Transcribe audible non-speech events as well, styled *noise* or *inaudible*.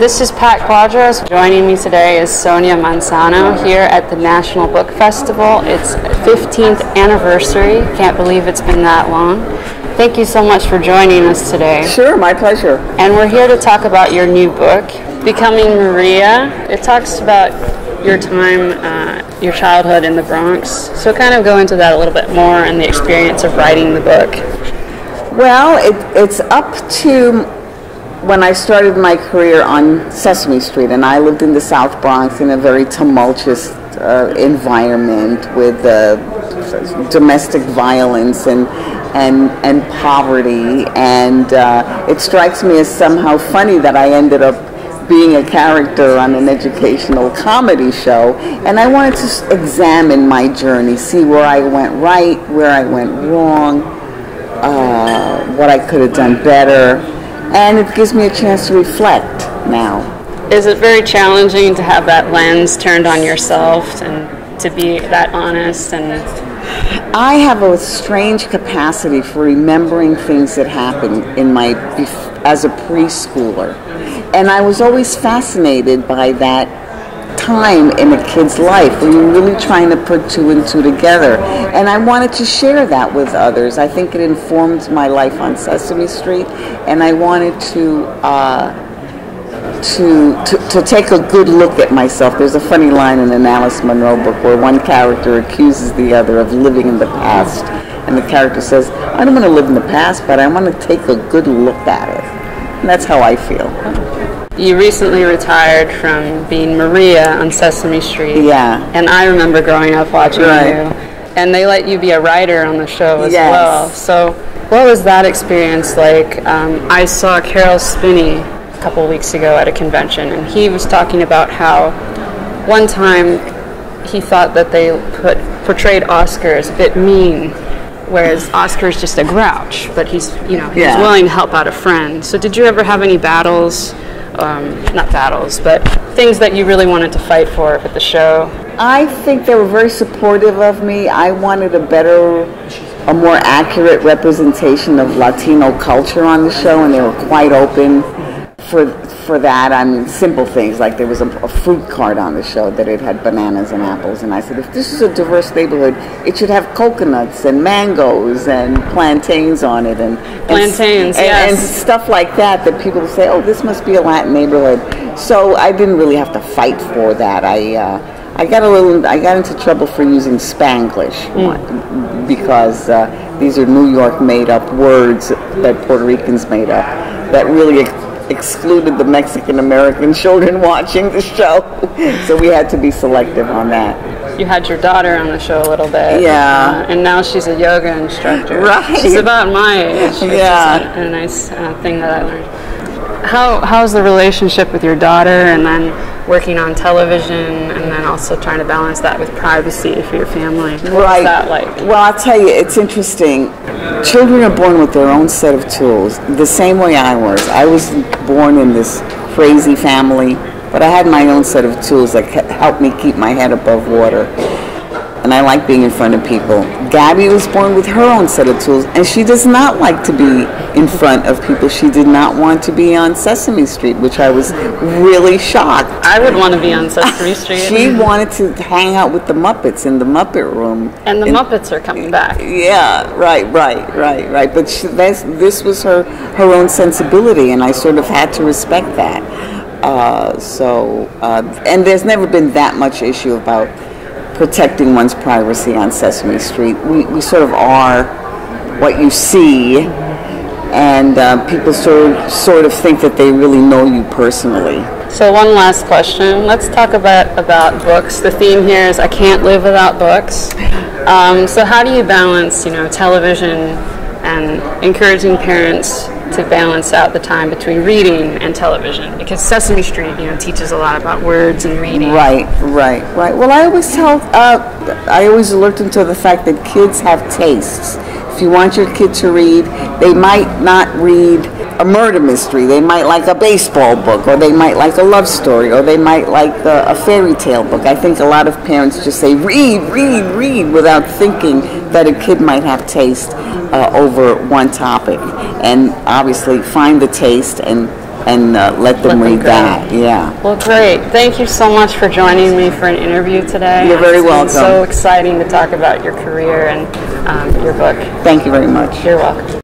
This is Pat Cuadros. Joining me today is Sonia Manzano here at the National Book Festival. It's 15th anniversary. Can't believe it's been that long. Thank you so much for joining us today. Sure, my pleasure. And we're here to talk about your new book, Becoming Maria. It talks about your time, uh, your childhood in the Bronx. So, kind of go into that a little bit more and the experience of writing the book. Well, it, it's up to when I started my career on Sesame Street, and I lived in the South Bronx in a very tumultuous uh, environment with uh, domestic violence and and and poverty, and uh, it strikes me as somehow funny that I ended up being a character on an educational comedy show, and I wanted to examine my journey, see where I went right, where I went wrong, uh, what I could have done better, and it gives me a chance to reflect now. Is it very challenging to have that lens turned on yourself and to be that honest and I have a strange capacity for remembering things that happened in my as a preschooler. And I was always fascinated by that time in a kid's life when you're really trying to put two and two together. And I wanted to share that with others. I think it informed my life on Sesame Street, and I wanted to. Uh, to, to, to take a good look at myself. There's a funny line in an Alice Munro book where one character accuses the other of living in the past. And the character says, I don't want to live in the past, but I want to take a good look at it. And that's how I feel. You recently retired from being Maria on Sesame Street. Yeah. And I remember growing up watching Right. you. And they let you be a writer on the show as Yes. well. So, what was that experience like? Um, I saw Caroll Spinney a couple weeks ago at a convention, and he was talking about how one time he thought that they put portrayed Oscar as a bit mean, whereas Oscar is just a grouch, but he's you know he's Yeah. willing to help out a friend. So did you ever have any battles? Um, not battles, but things that you really wanted to fight for at the show. I think they were very supportive of me. I wanted a better, a more accurate representation of Latino culture on the show, and they were quite open for for that. I mean, simple things like there was a, a fruit cart on the show that it had bananas and apples, and I said, if this is a diverse neighborhood, it should have coconuts and mangoes and plantains on it, and and- Plantains, and, and yes. stuff like that. That people say, oh, this must be a Latin neighborhood. So I didn't really have to fight for that. I. Uh, I got a little. I got into trouble for using Spanglish one- because uh, these are New York made-up words that Puerto Ricans made up that really excluded the Mexican American children *laughs* watching the show. so we had to be selective on that. You had your daughter on the show a little bit. Yeah. uh, and now she's a yoga instructor. *laughs* Right. She's about my age. Which Yeah. Is a, a nice uh, thing that I learned. How how's the relationship with your daughter, and then working on television, and then also trying to balance that with privacy for your family? What's Right. that like? Well, I'll tell you, it's interesting. Children are born with their own set of tools, the same way I was. I was born in this crazy family, but I had my own set of tools that helped me keep my head above water. And I like being in front of people. Gabby was born with her own set of tools, and she does not like to be in front of people. She did not want to be on Sesame Street, which I was really shocked. I would want to be on Sesame *laughs* Street. She wanted to hang out with the Muppets in the Muppet Room. and the in- Muppets are coming back. yeah, right, right, right, right. But she, this was her her own sensibility, and I sort of had to respect that. Uh, so, uh, and there's never been that much issue about protecting one's privacy on Sesame Street. We, we sort of are what you see, and uh, people sort of, sort of think that they really know you personally. So one last question. Let's talk about about books. The theme here is I can't live without books. Um, so how do you balance, you know, television and encouraging parents to balance out the time between reading and television? Because Sesame Street, you know, teaches a lot about words and reading. Right, right, right. Well, I always tell, uh, I always alert them to the fact that kids have tastes. If you want your kid to read, they might not read a murder mystery. They might like a baseball book, or they might like a love story, or they might like a, a fairy tale book. I think a lot of parents just say, read, read, read, without thinking that a kid might have taste uh, over one topic. And obviously, find the taste and and uh, let them Let read go. that. Yeah. Well, great. Thank you so much for joining me for an interview today. You're very It's welcome. so exciting to talk about your career and um, your book. Thank you very much. You're welcome.